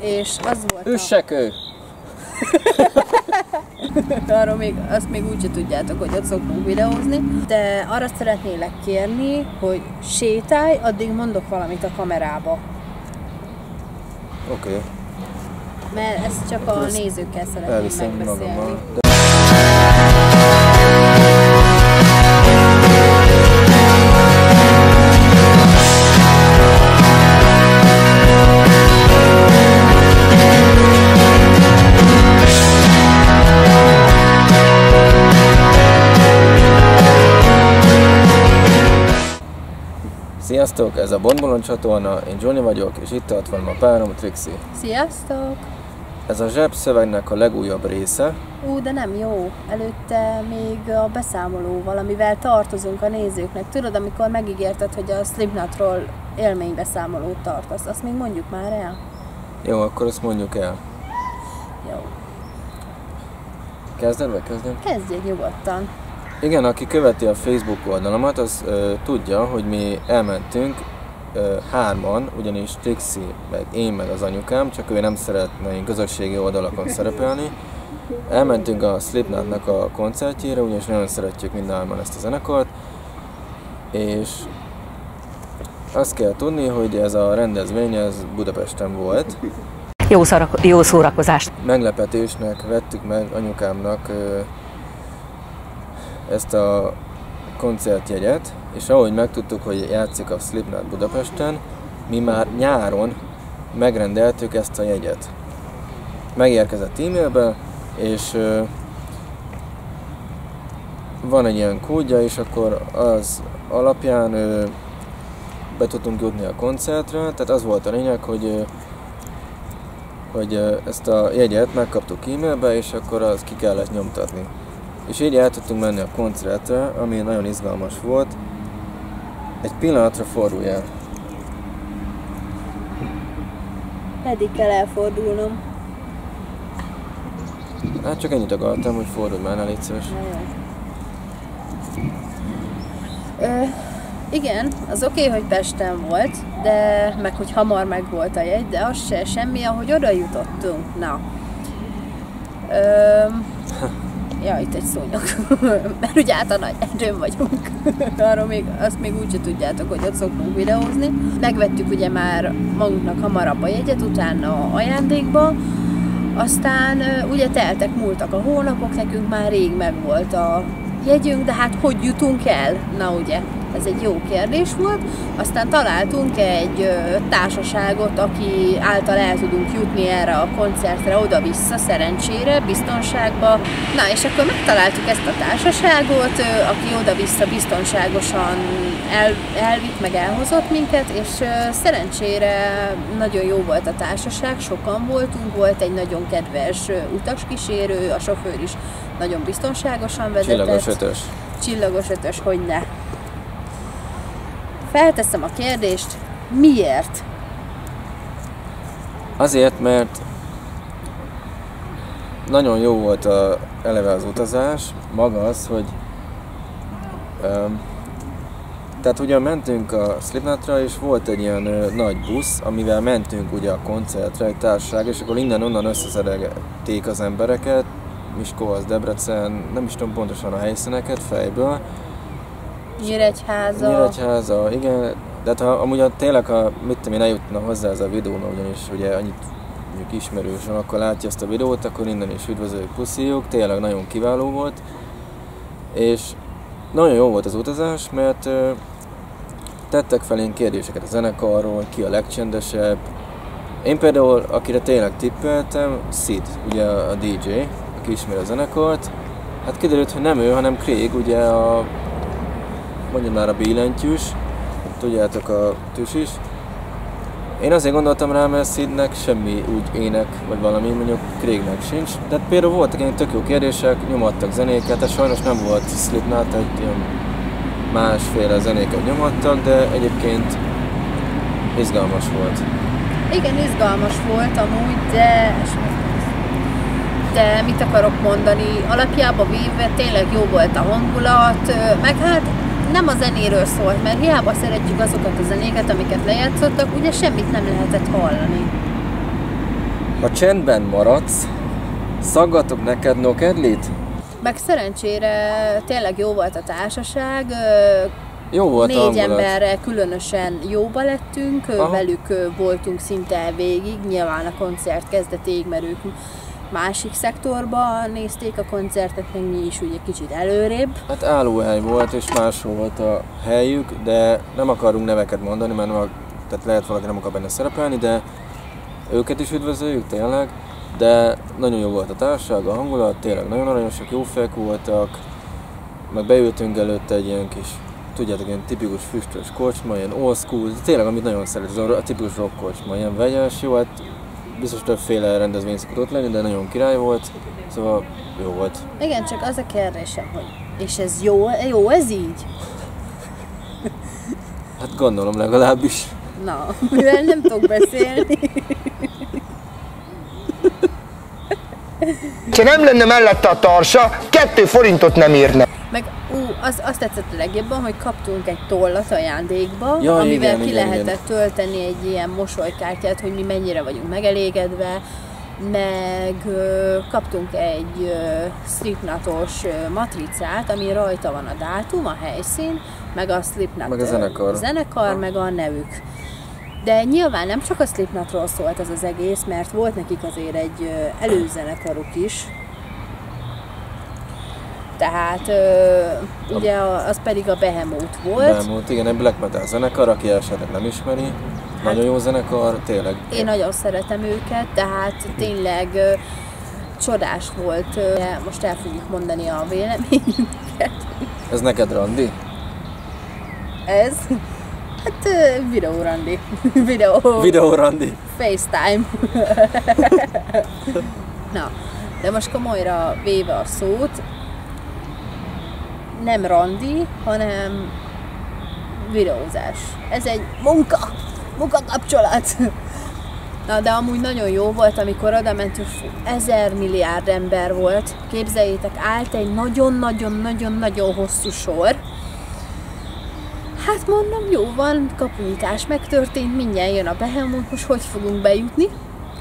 és az volt Üssek ő! a... Arról még, azt még úgyse tudjátok, hogy ott szoktunk videózni, de arra szeretnélek kérni, hogy sétálj, addig mondok valamit a kamerába. Oké, okay. Mert ezt csak a nézőkkel szeretném megbeszélni. magammal. De Sziasztok, ez a Bonbolon csatorna, én Johnny vagyok, és itt tart van a párom Trixie. Sziasztok! Ez a zsebszövegnek a legújabb része, Ú, de nem jó. Előtte még a beszámoló valamivel tartozunk a nézőknek. Tudod, amikor megígérted, hogy a Slipknotról élménybeszámolót tartasz, azt még mondjuk már el? Jó, akkor azt mondjuk el. Jó. Kezded vagy kezdem? Kezdjék nyugodtan. Igen, aki követi a Facebook oldalamat, az ö, tudja, hogy mi elmentünk ö, hárman, ugyanis Trixie, meg én, meg az anyukám, csak ő nem szeretne ilyen közösségi oldalakon szerepelni. Elmentünk a Slipknotnak a koncertjére, ugyanis nagyon szeretjük mind a hárman ezt a zenekart, és azt kell tudni, hogy ez a rendezvény ez Budapesten volt. Jó, szarak, jó szórakozást! Meglepetésnek vettük meg anyukámnak ö, ezt a koncertjegyet, és ahogy megtudtuk, hogy játszik a Slipknot Budapesten, mi már nyáron megrendeltük ezt a jegyet. Megérkezett e-mailbe, és van egy ilyen kódja, és akkor az alapján ö, be tudtunk jutni a koncertre, tehát az volt a lényeg, hogy hogy ezt a jegyet megkaptuk e-mailbe, és akkor az ki kellett nyomtatni. És így el tudtunk menni a koncertre, ami nagyon izgalmas volt. Egy pillanatra fordulj el. Pedig kell elfordulnom. Hát csak ennyit akartam, hogy fordulj már, ne légy szíves. Ö, igen, az oké, okay, hogy Pesten volt, de meg hogy hamar meg volt a jegy, de az se semmi, ahogy oda jutottunk. Na. Ö, ja, itt egy szúnyog. Mert ugye át a nagy erőn vagyunk. Arról még, azt még úgyse tudjátok, hogy ott szoktunk videózni. Megvettük ugye már magunknak hamarabb a jegyet, utána ajándékba, aztán ugye teltek, múltak a hónapok, nekünk már rég megvolt a jegyünk, de hát hogy jutunk el? Na ugye, ez egy jó kérdés volt. Aztán találtunk egy társaságot, aki által el tudunk jutni erre a koncertre oda-vissza, szerencsére, biztonságba. Na és akkor megtaláltuk ezt a társaságot, aki oda-vissza biztonságosan el, elvitt, meg elhozott minket, és szerencsére nagyon jó volt a társaság, sokan voltunk, volt egy nagyon kedves utaskísérő, a sofőr is nagyon biztonságosan vezetett. Csillagos ötös. Csillagos ötös, hogy ne. Felteszem a kérdést, miért? Azért, mert nagyon jó volt a, eleve az utazás, maga az, hogy um, tehát ugye mentünk a Slipknotra, és volt egy ilyen ö, nagy busz, amivel mentünk ugye a koncertre, egy társaság, és akkor innen-onnan összeszerelték az embereket, Miskolc, Debrecen, nem is tudom pontosan a helyszíneket fejből, Nyíregyháza. Nyíregyháza, igen, de hát ha amúgy ha tényleg, ha mit tudom én, eljutna hozzá ez a videó, mert ugyanis ugye annyit mondjuk ismerős van, akkor látja ezt a videót, akkor innen is üdvözöljük, puszíjuk, tényleg nagyon kiváló volt, és nagyon jó volt az utazás, mert ö, tettek felénk kérdéseket a zenekarról, ki a legcsendesebb. Én például, akire tényleg tippeltem, Sid, ugye a DJ, aki ismeri a zenekart, hát kiderült, hogy nem ő, hanem Craig, ugye a mondja már a billentyűs, tudjátok a tűs is. Én azért gondoltam rá, mert Sidnek semmi úgy ének, vagy valami, mondjuk Craignek sincs. De hát például voltak ilyen tök jó kérdések, nyomattak zenéket, de sajnos nem volt Slipknot, tehát ilyen másféle zenéket nyomattak, de egyébként izgalmas volt. Igen, izgalmas volt amúgy, de de mit akarok mondani, alapjában véve tényleg jó volt a hangulat, meg hát nem a zenéről szólt, mert hiába szeretjük azokat a zenéket, amiket lejátszottak, ugye semmit nem lehetett hallani. Ha csendben maradsz, szaggatok neked nokedlit? Meg szerencsére tényleg jó volt a társaság, Jó volt négy hangulat. emberre különösen jóba lettünk, Aha. velük voltunk szinte végig, nyilván a koncert kezdetéig, mert ők másik szektorban nézték a koncertet, meg mi is ugye kicsit előrébb. Hát állóhely volt, és máshol volt a helyük, de nem akarunk neveket mondani, mert nem tehát lehet valaki nem akar benne szerepelni, de őket is üdvözöljük tényleg, de nagyon jó volt a társaság, a hangulat, tényleg nagyon aranyosak, jó fejek voltak, meg beültünk előtte egy ilyen kis, tudjátok, ilyen tipikus füstös kocsma, ilyen old school, tényleg amit nagyon szeret, ez a tipikus rock kocsma, ilyen vegyes, jó, hát biztos többféle rendezvény szokott ott lenni, de nagyon király volt, szóval jó volt. Igen, csak az a kérdésem, hogy és ez jó, jó ez így? Hát gondolom legalábbis. Na, mivel nem tudok beszélni. Ha nem lenne mellette a tarsa, kettő forintot nem írne. Ú, az, azt tetszett a legjobban, hogy kaptunk egy tollat ajándékba, Ja, amivel igen, ki igen, lehetett tölteni egy ilyen mosolykártyát, hogy mi mennyire vagyunk megelégedve, meg ö, kaptunk egy ö, Slipknotos matricát, ami rajta van a dátum, a helyszín, meg a Slipknot Meg a zenekar. zenekar meg a nevük. De nyilván nem csak a Slipknotról szólt ez az egész, mert volt nekik azért egy előzenekaruk is, tehát ö, ugye az pedig a Behemoth volt. Elmúlt, igen, egy black metal zenekar, aki esetleg nem ismeri. Nagyon jó zenekar, tényleg. Én nagyon szeretem őket, tehát tényleg ö, csodás volt. Ö, most el fogjuk mondani a véleményünket. Ez neked, Randi? Ez, hát ö, videórandi. Videó, Videó, Randi. FaceTime. Na, de most komolyra véve a szót, nem randi, hanem videózás. Ez egy munka, munkakapcsolat. Na, de amúgy nagyon jó volt, amikor oda mentünk, ezer milliárd ember volt. Képzeljétek, állt egy nagyon-nagyon-nagyon-nagyon hosszú sor. Hát mondom, jó van, kapunyítás megtörtént, mindjárt jön a Behemoth, most hogy fogunk bejutni?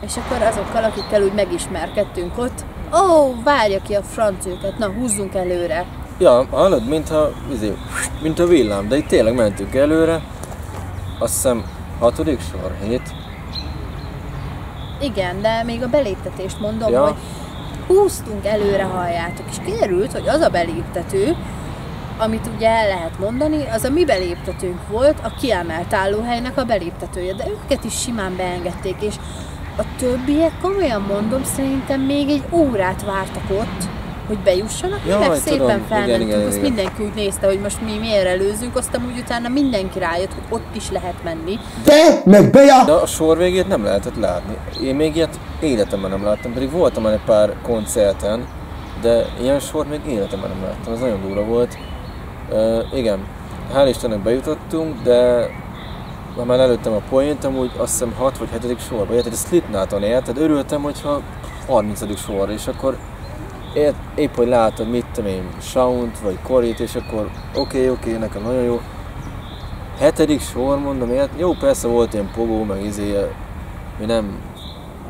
És akkor azokkal, akikkel úgy megismerkedtünk ott, ó, várja ki a franc őket, na húzzunk előre. Ja, hallod, mintha, izé, mint a villám, de itt tényleg mentünk előre. Azt hiszem, hatodik sor, hét. Igen, de még a beléptetést mondom, Ja. hogy húztunk előre, halljátok, és kiderült, hogy az a beléptető, amit ugye el lehet mondani, az a mi beléptetőnk volt, a kiemelt állóhelynek a beléptetője, de őket is simán beengedték, és a többiek, komolyan mondom, szerintem még egy órát vártak ott, hogy bejussanak, Jaj, meg szépen tudom, felmentünk, igen, azt igen. mindenki úgy nézte, hogy most mi miért előzünk, aztán úgy utána mindenki rájött, hogy ott is lehet menni. Te meg beja! De a sor végét nem lehetett látni. Én még ilyet életemben nem láttam, pedig voltam már egy pár koncerten, de ilyen sor még életemben nem láttam, ez nagyon durva volt. Uh, igen, hál' Istennek bejutottunk, de ha már előttem a point, amúgy azt hiszem 6 vagy 7. sorba, érted, ez Slipknoton érted, örültem, hogyha 30. sor, és akkor épp, épp hogy látod, mit tudom én, Sound vagy Corit, és akkor oké, okay, oké, okay, nekem nagyon jó. Hetedik sor, mondom, ért? jó, persze volt ilyen pogó, meg izé, mi nem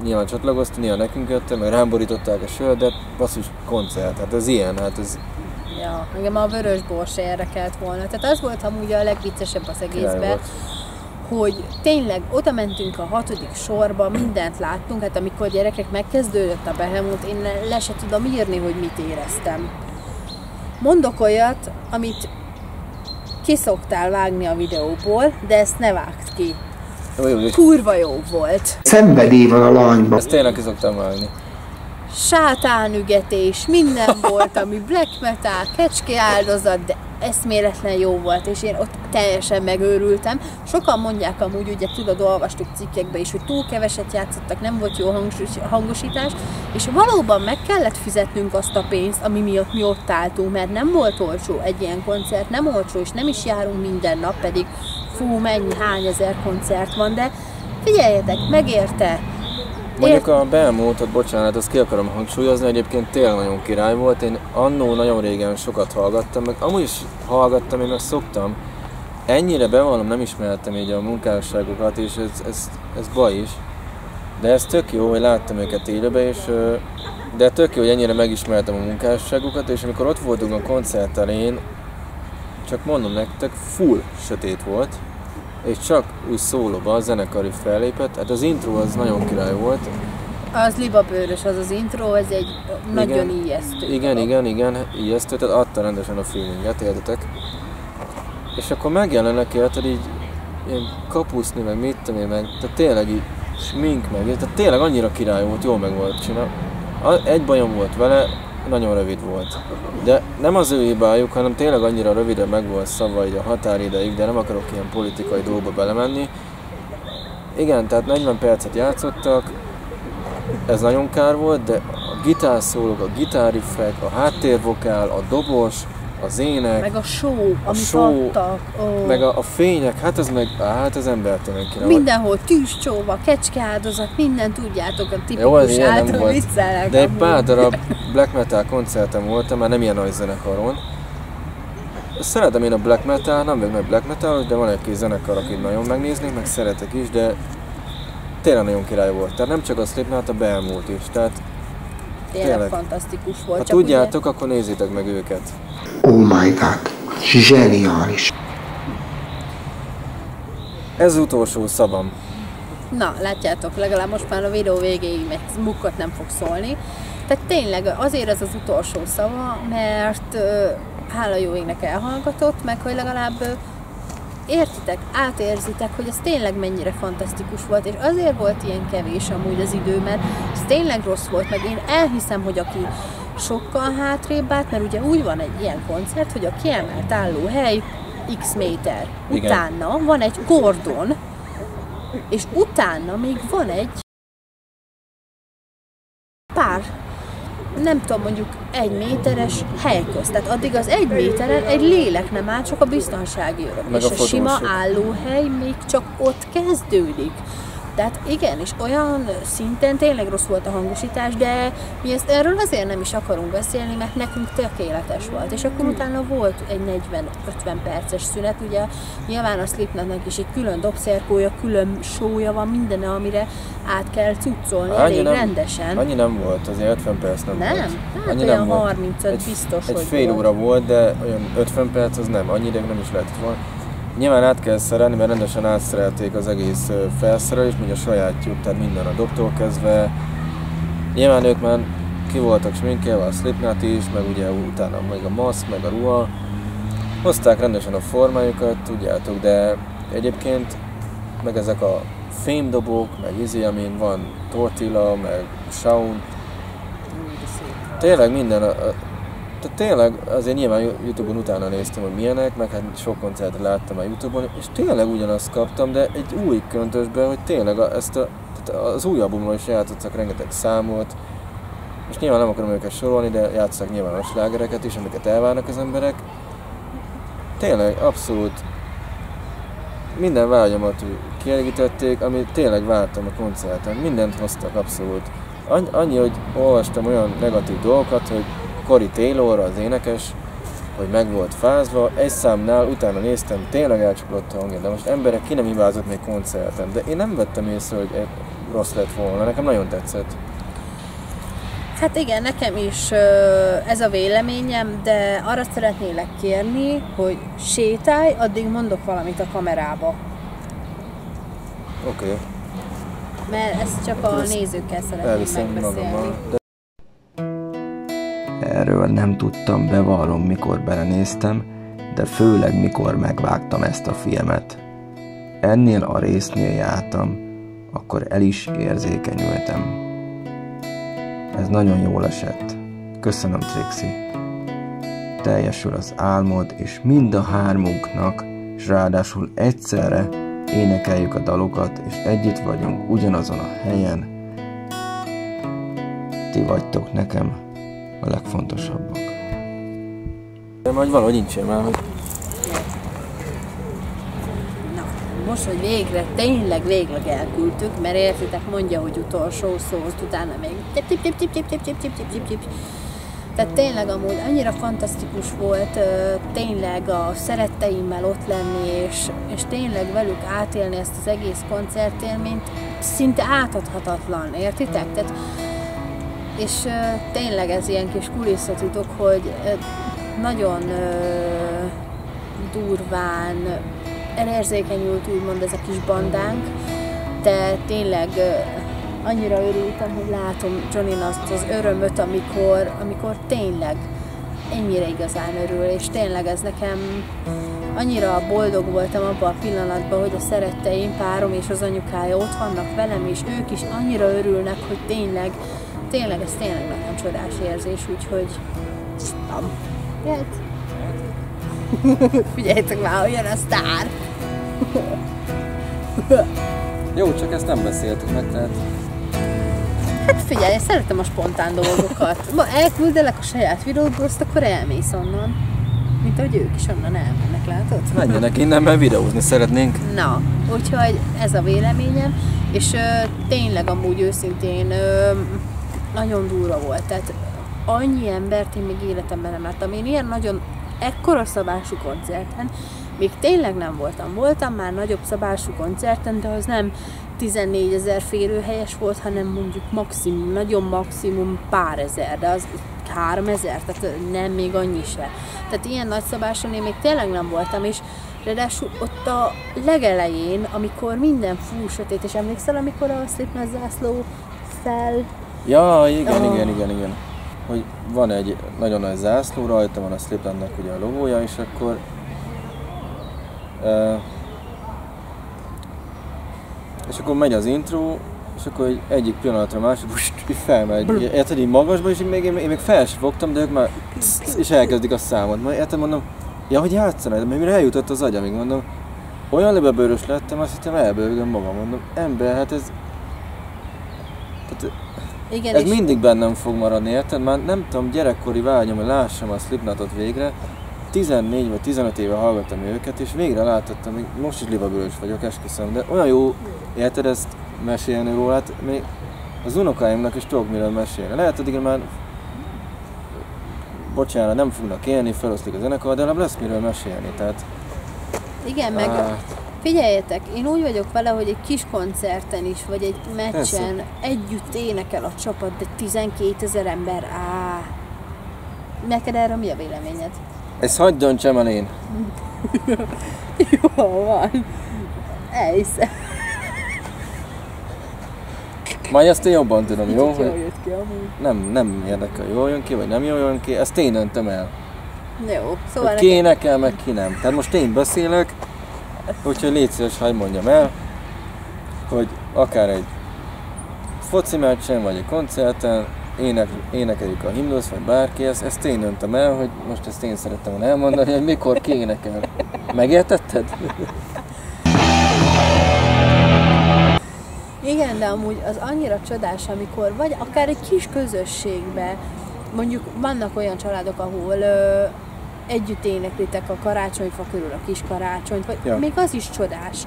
nyilván csatlakoztunk, néha nekünk jöttem, meg rám borították a sört, de basszus koncert, hát ez ilyen, hát ez Ja, engem a vörös bor se érdekelt volna. Tehát az volt amúgy a legviccesebb az egészben. Hogy tényleg oda mentünk a hatodik sorba, mindent láttunk, hát amikor gyerekek megkezdődött a Behemoth, én le, le se tudom írni, hogy mit éreztem. Mondok olyat, amit ki szoktál vágni a videóból, de ezt ne vágd ki. Jó, jó, jó. Kurva jó volt. Szenvedély van a lányban. Ezt tényleg ki szoktam vágni. Sátánügetés, minden volt, ami black metal, kecske áldozat, de eszméletlen jó volt, és én ott teljesen megőrültem. Sokan mondják amúgy, ugye tudod, olvastuk cikkekbe is, hogy túl keveset játszottak, nem volt jó hangos- hangosítás, és valóban meg kellett fizetnünk azt a pénzt, ami miatt mi ott álltunk, mert nem volt olcsó egy ilyen koncert, nem olcsó, és nem is járunk minden nap, pedig fú, mennyi, hány ezer koncert van, de figyeljetek, megérte. Mondjuk a Belmótot, bocsánat, azt ki akarom hangsúlyozni, egyébként tényleg nagyon király volt. Én annó nagyon régen sokat hallgattam, meg amúgy is hallgattam, én meg szoktam. Ennyire bevallom, nem ismertem így a munkásságokat, és ez, ez, ez baj is. De ez tök jó, hogy láttam őket élőben, és de tök jó, hogy ennyire megismertem a munkásságukat, és amikor ott voltunk a koncert elején, csak mondom nektek, full sötét volt, és csak úgy szólóban a zenekari fellépett, hát az intro az nagyon király volt, Az libabőrös, az az intro, ez egy nagyon ijesztő. Igen, dolog. igen, igen, ijesztő, tehát adta rendesen a feelinget, értetek. És akkor megjelennek érted így ilyen kapuszni, meg mit tudom én, meg, tehát tényleg így smink meg, tehát tényleg annyira király volt, jól meg volt csinálva. Egy bajom volt vele, nagyon rövid volt. De nem az ő hibájuk, hanem tényleg annyira röviden meg volt szava így a határideig, de nem akarok ilyen politikai dolgokba belemenni. Igen, tehát 40 percet játszottak, ez nagyon kár volt, de a gitárszólók, a gitárriffek, a háttérvokál, a dobos, az ének, Meg a show, amit show, adtak. Ó. meg a, a fények, hát ez meg, hát az embertelen kéne. Mindenhol tűzcsóva, kecskeáldozat, minden tudjátok, a Jó, ez tipikus ilyen nem volt. De egy pár darab black metal koncerten voltam, már nem ilyen nagy zenekaron. Szeretem én a black metal, nem vagyok nagy black metal, de van egy-két zenekar, akit nagyon megnéznék, meg szeretek is, de tényleg nagyon király volt. Tehát nem csak a Slipknot, a beelmúlt is. Tehát Tényleg tényleg. fantasztikus volt. ha tudjátok, akkor nézzétek meg őket. Oh my god, zseniális. Ez utolsó szavam. Na, látjátok, legalább most már a videó végéig egy mukkot nem fog szólni. Tehát tényleg azért ez az utolsó szava, mert hála jó égnek elhallgatott, meg hogy legalább értitek, átérzitek, hogy ez tényleg mennyire fantasztikus volt, és azért volt ilyen kevés amúgy az idő, mert ez tényleg rossz volt, meg én elhiszem, hogy aki sokkal hátrébb állt, mert ugye úgy van egy ilyen koncert, hogy a kiemelt állóhely x méter. Igen. Utána van egy kordon, és utána még van egy pár nem tudom, mondjuk egy méteres hely közt. Tehát addig az egy méteren egy lélek nem áll, csak a biztonsági örök. Meg és a a, sima állóhely még csak ott kezdődik. Tehát igen, és olyan szinten tényleg rossz volt a hangosítás, de mi ezt erről azért nem is akarunk beszélni, mert nekünk tökéletes volt. És akkor utána volt egy 40-50 perces szünet, ugye nyilván a Slipknotnak is egy külön dobszerkója, külön sója van, minden, amire át kell cuccolni elég rendesen. Annyi nem volt, azért 50 perc nem, Nem? volt. Hát annyi olyan volt. 35 egy, biztos, egy hogy fél volt. óra volt, de olyan 50 perc az nem, annyi nem is lehetett volna. Nyilván át kell szerelni, mert rendesen átszerelték az egész felszerelést, mint a sajátjuk, tehát minden a dobtól kezdve. Nyilván ők már ki voltak sminkelve, a Slipknot is, meg ugye utána még a maszk, meg a ruha. Hozták rendesen a formájukat, tudjátok, de egyébként meg ezek a fémdobók, meg izé, amin van tortilla, meg saun, tényleg minden, tehát tényleg azért nyilván Youtube-on utána néztem, hogy milyenek, meg hát sok koncertet láttam a Youtube-on, és tényleg ugyanazt kaptam, de egy új köntösbe, hogy tényleg ezt a, tehát az új albumról is játszottak rengeteg számot, és nyilván nem akarom őket sorolni, de játszottak nyilván a slágereket is, amiket elvárnak az emberek. Tényleg, abszolút minden vágyamat kielégítették, amit tényleg vártam a koncerten. Mindent hoztak abszolút. Annyi, hogy olvastam olyan negatív dolgokat, hogy Cory Taylor, az énekes, hogy meg volt fázva, egy számnál utána néztem, tényleg elcsapott a hangja, de most emberek ki nem hibázott még koncerten, de én nem vettem észre, hogy rossz lett volna, nekem nagyon tetszett. Hát igen, nekem is ez a véleményem, de arra szeretnélek kérni, hogy sétálj, addig mondok valamit a kamerába. Oké, okay, Mert ezt csak a nézőkkel szeretném megbeszélni. magammal. De Erről nem tudtam, bevallom, mikor belenéztem, de főleg mikor megvágtam ezt a filmet. Ennél a résznél jártam, akkor el is érzékenyültem. Ez nagyon jól esett. Köszönöm, Trixi. Teljesül az álmod, és mind a hármunknak, és ráadásul egyszerre énekeljük a dalokat, és együtt vagyunk ugyanazon a helyen. Ti vagytok nekem a legfontosabbak. de majd valahogy nincsen már, hogy Na, most, hogy végre, tényleg végleg elküldtük, mert értitek, mondja, hogy utolsó szó, azt utána még tip tip tip tip tip tip tip tip tip tip tip tehát tényleg amúgy annyira fantasztikus volt tényleg a szeretteimmel ott lenni, és, és tényleg velük átélni ezt az egész koncertélményt. szinte átadhatatlan, értitek? Tehát, és tényleg ez ilyen kis kulisszatitok, hogy nagyon durván elérzékenyült úgymond ez a kis bandánk, de tényleg annyira örültem, hogy látom Johnny azt az örömöt, amikor, amikor tényleg ennyire igazán örül, és tényleg ez nekem annyira boldog voltam abban a pillanatban, hogy a szeretteim, párom és az anyukája ott vannak velem, és ők is annyira örülnek, hogy tényleg, tényleg ez tényleg nagyon csodás érzés, úgyhogy tam. Jöhet. Figyeljétek már, hogy jön a sztár. Jó, csak ezt nem beszéltük meg, tehát Hát figyelj, én szeretem a spontán dolgokat. Ma elküldelek a saját videódból, azt akkor elmész onnan. Mint ahogy ők is onnan elmennek, látod? menjenek innen, mert videózni szeretnénk. Na, úgyhogy ez a véleményem, és ö, tényleg amúgy őszintén ö, nagyon durva volt. Tehát annyi embert én még életemben nem láttam. Én ilyen nagyon ekkora szabású koncerten, még tényleg nem voltam. Voltam már nagyobb szabású koncerten, de az nem 14 ezer férőhelyes volt, hanem mondjuk maximum, nagyon maximum pár ezer, de az 3 ezer, tehát nem még annyi se. Tehát ilyen nagy szabáson én még tényleg nem voltam, és ráadásul ott a legelején, amikor minden fú sötét, és emlékszel, amikor a Slipknot zászló fel Ja, igen, Ah. igen, igen, igen. Hogy van egy nagyon nagy zászló, rajta van a Slipknotnak ugye a logója, és akkor uh, és akkor megy az intro, és akkor egy, egyik pillanatra másik, pust, így felmegy. Érted, így magasba, és így még, én, én még fel sem fogtam, de ők már és elkezdik a számot. Majd érted, mondom, ja, hogy játszanak, de mire eljutott az agyamig, mondom, olyan lebebőrös lettem, azt hittem elbőgöm magam, mondom, ember, hát ez, tehát Igen, ez mindig bennem fog maradni, érted? Már nem tudom, gyerekkori vágyam, hogy lássam a Slipknotot végre. 14 vagy 15 éve hallgattam őket, és végre látottam, még most is libabőrös vagyok, esküszöm, de olyan jó, érted ezt mesélni róla, hát még az unokáimnak is tudok miről mesélni. Lehet, hogy már bocsánat, nem fognak élni, feloszlik a zenekar, de lesz miről mesélni, tehát igen, meg Á. figyeljetek, én úgy vagyok vele, hogy egy kis koncerten is, vagy egy meccsen Persze. együtt énekel a csapat, de 12 ezer ember, á. Neked erről mi a véleményed? ezt hagyd döntsem el én. Jó van. Elhiszem. Majd ezt én jobban tudom, jó? Kicsit jól Hogy jött ki amúgy. nem, nem érdekel, jól jön ki, vagy nem jól jön ki, ezt én döntöm el. Jó, szóval Hogy ki énekel, meg ki nem. Tehát most én beszélek, úgyhogy légy szíves, hagyd mondjam el, hogy akár egy foci meccsen, vagy egy koncerten ének, énekeljük a himnusz, vagy bárki, ezt, ezt én döntöm el, hogy most ezt én szerettem volna elmondani, hogy mikor ki énekel. Megértetted? Igen, de amúgy az annyira csodás, amikor vagy akár egy kis közösségbe, mondjuk vannak olyan családok, ahol együtt éneklitek a karácsonyfa körül a kis karácsonyt, vagy Ja. még az is csodás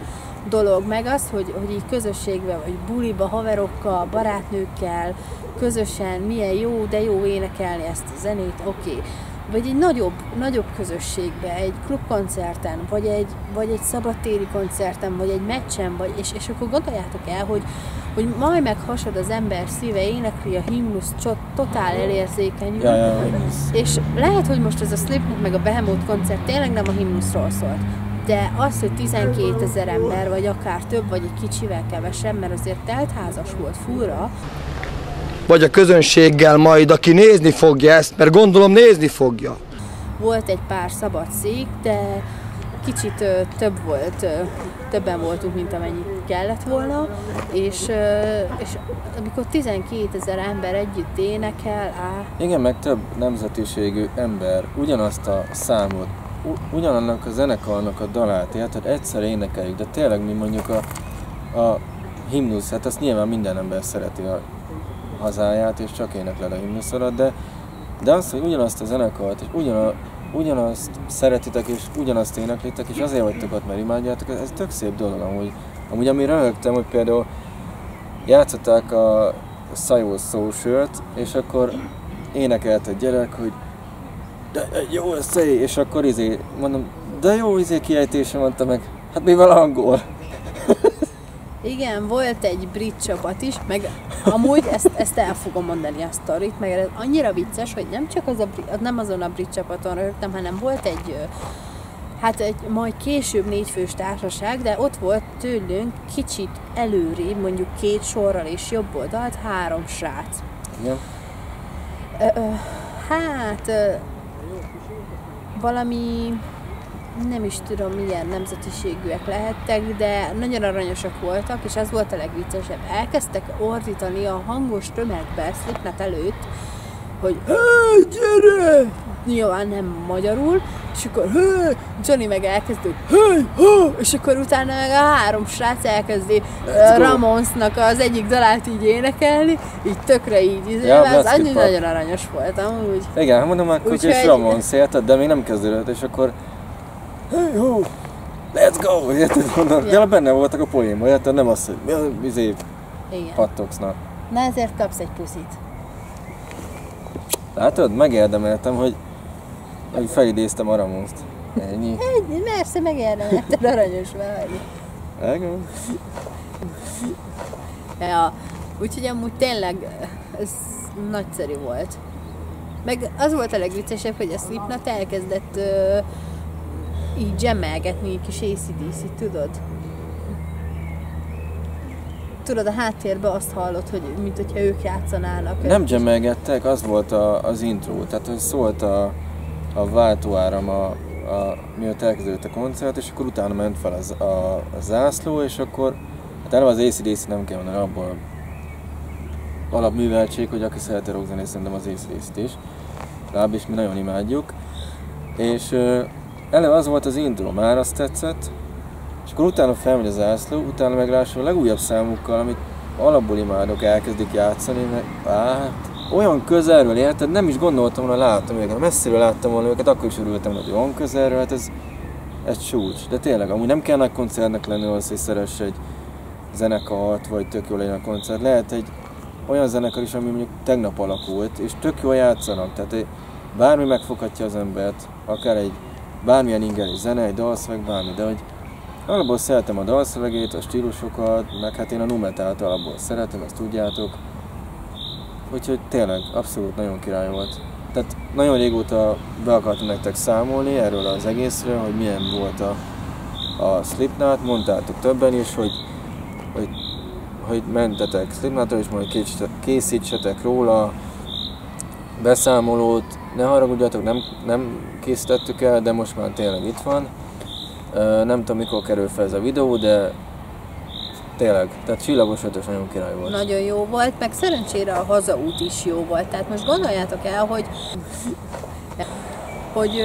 dolog, meg az, hogy, hogy így közösségbe, vagy buliba, haverokkal, barátnőkkel, közösen milyen jó, de jó énekelni ezt a zenét, oké. Okay. Vagy egy nagyobb, nagyobb közösségbe, egy klubkoncerten, vagy egy, vagy egy szabadtéri koncerten, vagy egy meccsen, vagy, és, és akkor gondoljátok el, hogy, hogy majd meghasad az ember szíve, énekli a himnusz, csot, totál elérzékenyül, Ja, ja, ja. és lehet, hogy most ez a Slipknot meg a Behemoth koncert tényleg nem a himnuszról szólt, de az, hogy 12 ezer ember, vagy akár több, vagy egy kicsivel kevesebb, mert azért teltházas volt fura, Vagy a közönséggel majd, aki nézni fogja ezt, mert gondolom nézni fogja. volt egy pár szabad szék, de kicsit ö, több volt, ö, többen voltunk, mint amennyi kellett volna, és, ö, és amikor 12 ezer ember együtt énekel, á, Igen, meg több nemzetiségű ember ugyanazt a számot, u- ugyanannak a zenekarnak a dalát, érted? Egyszer énekeljük, de tényleg mi mondjuk a, a himnusz, hát azt nyilván minden ember szereti a hazáját, és csak énekled a himnuszodat, de, de az, hogy ugyanazt a zenekart, és ugyana, ugyanazt szeretitek, és ugyanazt éneklitek, és azért vagytok ott, mert imádjátok, ez tök szép dolog amúgy. Amúgy ami röhögtem, hogy például játszották a Szajó szósört, és akkor énekelt egy gyerek, hogy de de jó összei, és akkor izé, mondom, de jó izé kiejtése mondta meg, hát mivel angol? Igen, volt egy brit csapat is, meg amúgy ezt, ezt el fogom mondani a sztorit, meg ez annyira vicces, hogy nem csak az a, nem azon a brit csapaton rögtem, hanem volt egy hát egy majd később négyfős társaság, de ott volt tőlünk kicsit előrébb, mondjuk két sorral és jobb oldalt három srác. Igen. Ö, ö, hát ö, valami nem is tudom milyen nemzetiségűek lehettek, de nagyon aranyosak voltak, és az volt a legviccesebb. Elkezdtek ordítani a hangos tömegbe, Slipknot előtt, hogy hey, gyere! Nyilván nem magyarul, és akkor hey! Johnny meg elkezdi, hey, ha! és akkor utána meg a három srác elkezdi go! Ramonsnak az egyik dalát így énekelni, így tökre így, Ja, ja, ez Black annyi Skipper. nagyon aranyos volt amúgy. Igen, mondom, akkor Úgyhogy- és Ramon érted, de még nem kezdődött, és akkor ho, let's go, érted, mondom, Ja. benne voltak a poénban, érted, nem az, hogy mi a izé Igen. pattogsznak. Na ezért kapsz egy puszit. Látod, megérdemeltem, hogy, hogy felidéztem a Ramonszt. Ennyi. Egy, persze megérdemelted aranyos vagy. Igen. Ja, úgyhogy amúgy tényleg ez nagyszerű volt. Meg az volt a legviccesebb, hogy a Slipknot elkezdett ö, így jammelgetni kis ACDC, tudod? Tudod, a háttérben azt hallod, hogy mint hogyha ők játszanának. Nem gemelgettek, az volt a, az intro, tehát hogy szólt a, a váltóáram, a, a, miatt elkezdődött a koncert, és akkor utána ment fel az, a, a zászló, és akkor hát eleve az ACDC nem kell mondani, abból alapműveltség, hogy aki szereti rockzenét, szerintem az ACDC-t is. Legalábbis mi nagyon imádjuk. És eleve az volt az intro, már azt tetszett, és akkor utána felmegy a zászló, utána meg lássam a legújabb számukkal, amit alapból imádok, elkezdik játszani, meg hát olyan közelről érted, nem is gondoltam volna, láttam őket, messziről láttam volna őket, akkor is örültem, hogy olyan közelről, hát ez, ez csúcs. De tényleg, amúgy nem kell nagy koncertnek lenni ahhoz, hogy szeress egy zenekart, vagy tök jó legyen a koncert. Lehet egy olyan zenekar is, ami mondjuk tegnap alakult, és tök jól játszanak, tehát egy- bármi megfoghatja az embert, akár egy bármilyen ingeres zene, egy dalszöveg, bármi, de hogy alapból szeretem a dalszövegét, a stílusokat, meg hát én a numetát alapból szeretem, ezt tudjátok. Úgyhogy tényleg, abszolút nagyon király volt. Tehát nagyon régóta be akartam nektek számolni erről az egészről, hogy milyen volt a, a Slipknot, mondtátok többen is, hogy, hogy, hogy mentetek Slipknotra, és majd készítse- készítsetek róla beszámolót. Ne haragudjatok, nem, nem készítettük el, de most már tényleg itt van. Nem tudom mikor kerül fel ez a videó, de tényleg, tehát csillagos ötös nagyon király volt. Nagyon jó volt, meg szerencsére a hazaút is jó volt. Tehát most gondoljátok el, hogy hogy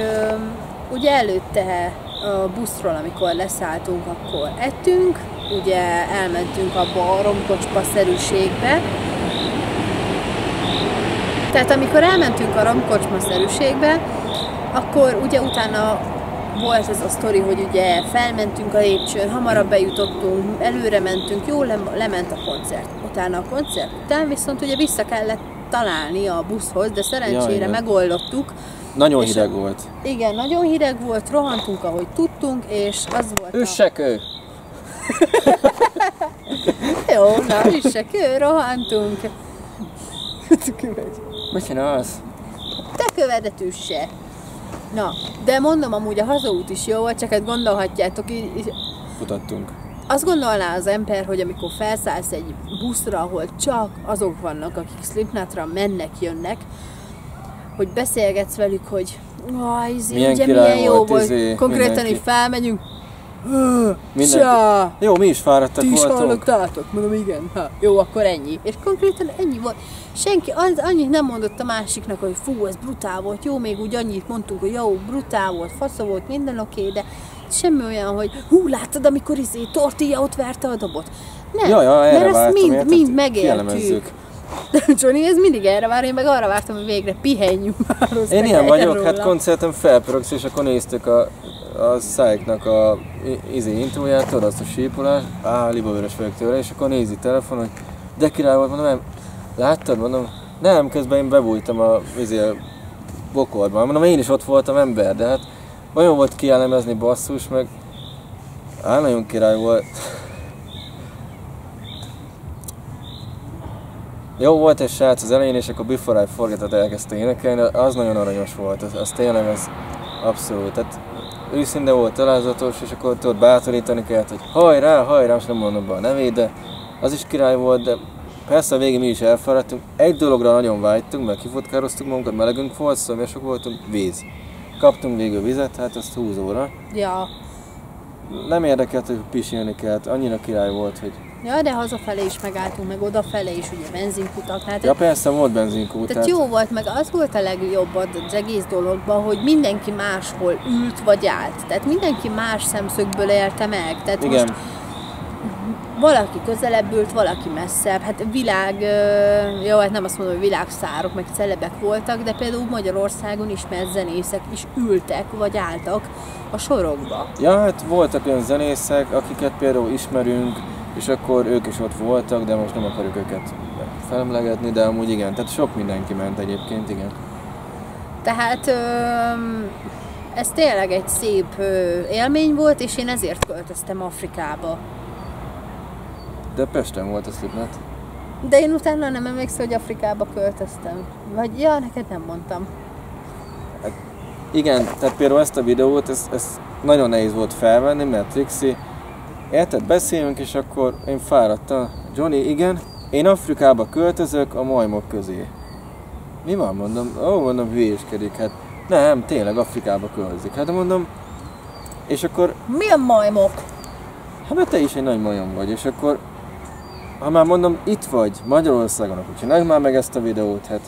ugye előtte a buszról, amikor leszálltunk, akkor ettünk, ugye elmentünk abba a romkocspa-szerűségbe. Tehát amikor elmentünk a romkocsma-szerűségbe, akkor ugye utána volt ez a sztori, hogy ugye felmentünk a lépcsőn, hamarabb bejutottunk, előre mentünk, jól le- lement a koncert. Utána a koncert után viszont ugye vissza kellett találni a buszhoz, de szerencsére igen. megoldottuk. Nagyon És hideg a- volt. Igen, nagyon hideg volt, rohantunk, ahogy tudtunk, és az volt a... Üssek ő! Jó, na, üssek, ő, rohantunk. Mit csinálsz? Te kövedet üsse. Na, de mondom, amúgy a hazaút is jó volt, csak hát gondolhatjátok, így, így Futattunk. azt gondolná az ember, hogy amikor felszállsz egy buszra, ahol csak azok vannak, akik Slipknotra mennek, jönnek, hogy beszélgetsz velük, hogy "Aj, izé, Milyen ugye milyen jó volt, izé, konkrétan mindenki." így felmegyünk, Mindenki. Csá! Jó, mi is fáradtak Ti is voltunk. hallottátok? Mondom, igen. Ha, jó, akkor ennyi. És konkrétan ennyi volt. Senki az, annyit nem mondott a másiknak, hogy fú, ez brutál volt. Jó, még úgy annyit mondtunk, hogy jó, brutál volt, fasza volt, minden oké, de semmi olyan, hogy hú, láttad, amikor izé tortilla ott verte a dobot. Nem, Ja, ja, erre mert ezt vártam, mind, érted? mind megéltük. Kielemezzük. Johnny, ez mindig erre vár, én meg arra vártam, hogy végre pihenjünk már. Én ilyen vagyok, hát róla. koncerten felpörögsz, és akkor néztük a, a Szájknak a i- izé intróját, tudod azt a sípolást, á, libavörös vagyok tőle, és akkor nézi telefon, hogy de király volt, mondom, nem, láttad, mondom, nem, közben én bebújtam a izé, bokorban, mondom, én is ott voltam ember, de hát olyan volt kielemezni basszus, meg á, nagyon király volt. Jó volt egy srác az elején, és akkor Before I Forget-et elkezdte énekelni, az nagyon aranyos volt, az, az tényleg az abszolút. Tehát őszinte volt, alázatos, és akkor tudod bátorítani kellett, hogy hajrá, hajrá, most nem mondom be a nevét, de az is király volt, de persze a végén mi is elfáradtunk. Egy dologra nagyon vágytunk, mert kifotkároztuk magunkat, melegünk volt, szomjasok voltunk, víz. Kaptunk végül vizet, hát azt 20 óra. Ja. Nem érdekelt, hogy pisilni kellett, annyira király volt, hogy... Ja, de hazafelé is megálltunk, meg odafelé is, ugye benzinkutaknál. Ja persze, volt benzinkút. Tehát jó volt, meg az volt a legjobb az egész dologban, hogy mindenki máshol ült vagy állt. Tehát mindenki más szemszögből élte meg. Tehát Igen. most valaki közelebb ült, valaki messzebb. Hát világ, jó, hát nem azt mondom, hogy világszárok, meg celebek voltak, de például Magyarországon ismert zenészek is ültek, vagy álltak a sorokba. Ja, hát voltak olyan zenészek, akiket például ismerünk, és akkor ők is ott voltak, de most nem akarjuk őket felemlegetni, de amúgy igen, tehát sok mindenki ment egyébként, igen. Tehát ez tényleg egy szép élmény volt, és én ezért költöztem Afrikába. De Pesten volt a Slipknot. De én utána nem emlékszem, hogy Afrikába költöztem. Vagy, ja, neked nem mondtam. Igen, tehát például ezt a videót, ez, ez nagyon nehéz volt felvenni, mert Trixie, érted, beszélünk, és akkor én fáradtam. Johnny, igen, én Afrikába költözök a majmok közé. Mi van, mondom, ó, mondom, hülyéskedik, hát nem, tényleg Afrikába költözik. Hát mondom, és akkor, Milyen majmok? hát mert te is egy nagy majom vagy, és akkor, ha már mondom, itt vagy, Magyarországon, akkor csinálj már meg ezt a videót, hát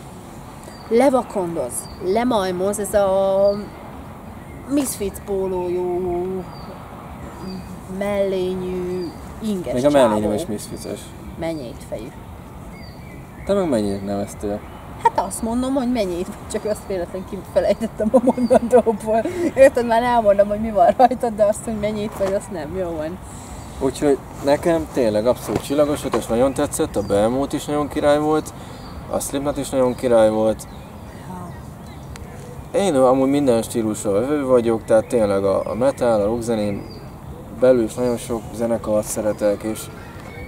Levakondoz, lemajmoz, ez a Misfits pólójú, mellényű, inges még a mellényem is misfices. Mennyét fejű. Te meg mennyit neveztél? Hát azt mondom, hogy mennyit, csak azt véletlenül kifelejtettem a mondandóból. Érted, már elmondom, hogy mi van rajtad, de azt, hogy mennyit vagy, azt nem. Jó van. Úgyhogy nekem tényleg abszolút csillagos és nagyon tetszett, a Belmót is nagyon király volt, a Slipknot is nagyon király volt. Én amúgy minden stílusra vevő vagyok, tehát tényleg a, a metal, a rockzenén belül is nagyon sok zenekart szeretek, és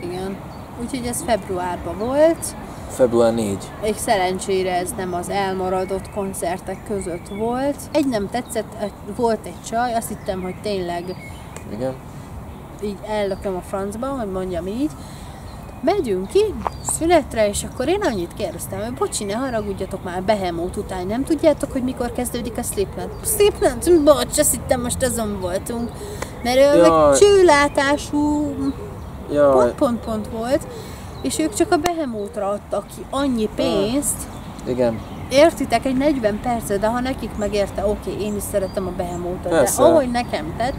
Igen. Úgyhogy ez februárban volt, február 4. és szerencsére ez nem az elmaradott koncertek között volt. Egy nem tetszett, volt egy csaj, azt hittem, hogy tényleg Igen. így ellököm a francba, hogy mondjam így. Megyünk ki szünetre, és akkor én annyit kérdeztem, hogy bocsi, ne haragudjatok már Behemoth után, nem tudjátok, hogy mikor kezdődik a Slipknot? Slipknot? Bocs, azt hittem most azon voltunk. Mert ő meg Jaj. csőlátású Jaj, pont, pont, pont volt, és ők csak a Behemothra adtak ki annyi pénzt, igen. értitek, egy 40 percet, de ha nekik megérte, oké, én is szeretem a Behemothot, de ahogy nekem tett,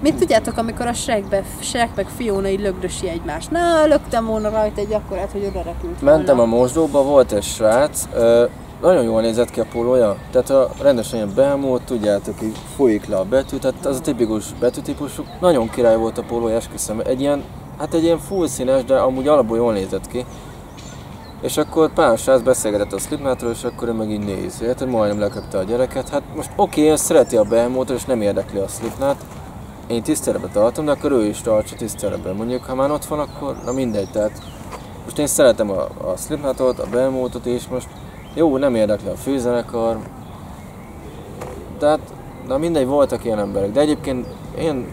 mit tudjátok, amikor a Shrekbe, Shrek meg Fiona így lögdösi egymást? Na, löktem volna rajta egy akkorát, hogy oda repült Mentem a volna. mosdóba, volt egy srác, ö, nagyon jól nézett ki a pólója, tehát a rendesen ilyen Belmót, tudjátok, így folyik le a betű, tehát az a tipikus betűtípusú. Nagyon király volt a pólója, esküszöm. Egy ilyen, hát egy ilyen full színes, de amúgy alapból jól nézett ki. És akkor pár srác beszélgetett a Slipknotról, és akkor ő meg így néz. Érted, majdnem leköpte a gyereket. Hát most oké, okay, szereti a Belmót, és nem érdekli a Slipknot. Én tiszteletbe tartom, de akkor ő is tartsa tiszteletben. Mondjuk, ha már ott van, akkor na mindegy, tehát most én szeretem a, a Slipknotot, a Belmótot is, most jó, nem érdekli a főzenekar, tehát, na mindegy, voltak ilyen emberek, de egyébként én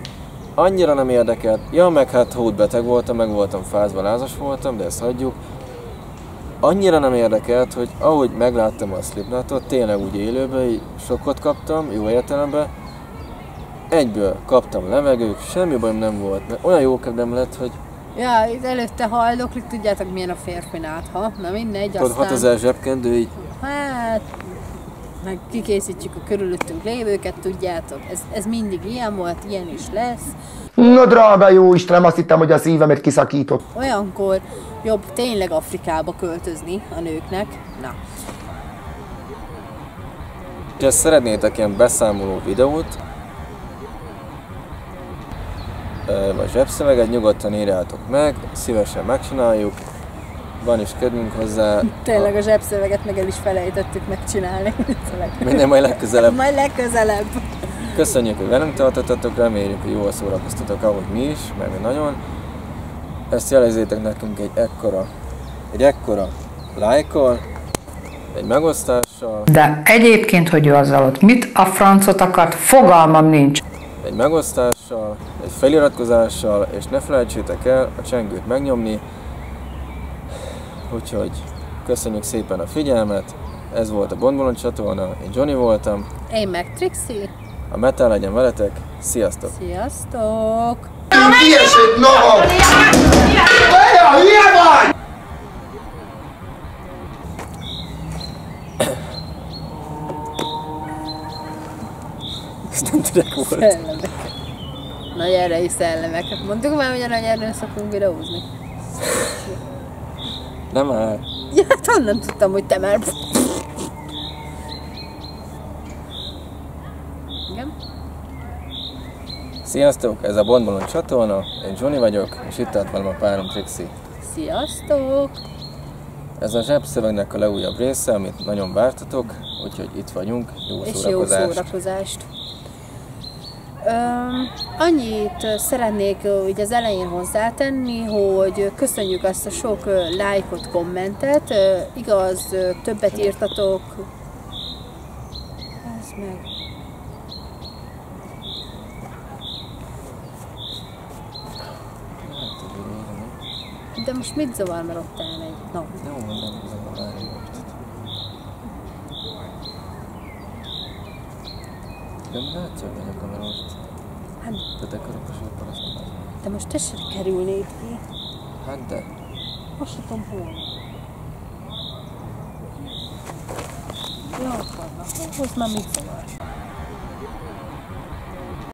annyira nem érdekelt, ja meg hát hódbeteg voltam, meg voltam fázva, lázas voltam, de ezt hagyjuk. Annyira nem érdekelt, hogy ahogy megláttam a Slipknotot, tényleg úgy élőben, sokkot kaptam, jó értelemben, egyből kaptam levegőt, semmi bajom nem volt, mert olyan jó kedvem lett, hogy Ja, itt előtte haldoklik, tudjátok milyen a férfinát, ha? Na mindegy, tudod, aztán... 6000 zsebkendő, így Hát, meg kikészítjük a körülöttünk lévőket, tudjátok, ez, ez mindig ilyen volt, ilyen is lesz. Na drága jó Istenem, azt hittem, hogy a szívemet kiszakított. Olyankor jobb tényleg Afrikába költözni a nőknek. Na, Ha szeretnétek ilyen beszámoló videót, vagy zsebszöveget, nyugodtan írjátok meg, szívesen megcsináljuk, van is kedvünk hozzá, tényleg a zsebszöveget meg el is felejtettük megcsinálni. Minden majd legközelebb. Majd legközelebb. Köszönjük, hogy velünk tartottatok, reméljük, hogy jól szórakoztatok, ahogy mi is, mert mi nagyon. Ezt jelezzétek nekünk egy ekkora egy ekkora lájkkal, egy megosztással, De egyébként, hogy ő azzal ott mit a francot akart, fogalmam nincs. egy megosztással, egy feliratkozással, és ne felejtsétek el a csengőt megnyomni. Úgyhogy köszönjük szépen a figyelmet, ez volt a Bonbolon csatorna, én Johnny voltam, Én meg Trixie. a metal legyen veletek, sziasztok! Sziasztok! Ilyesét, no! Olyan hülye vagy! Ezt nem tudok volt. Szellemek. Nagy erejű szellemek. Mondtuk már, hogy a nagy erőn szokunk videózni. Nem már. Ja, hát honnan tudtam, hogy te már... Igen? Sziasztok, ez a Bonbolon csatorna, én Johnny vagyok, és itt állt velem a párom Trixie. Sziasztok! Ez a zsebszövegnek a legújabb része, amit nagyon vártatok, úgyhogy itt vagyunk, jó És jó szórakozást. Öm, annyit szeretnék így az elején hozzátenni, hogy köszönjük azt a sok lájkot, kommentet. Igaz, többet írtatok. Ez meg. De most mit zavar, mert ott elmegy? No. Jó, nem, nem, várj most. Nem látszik, hogy a kamera most. Hát, Tehát akkor a sorban azt mondom. de most tessék kerülni itt ki. Hát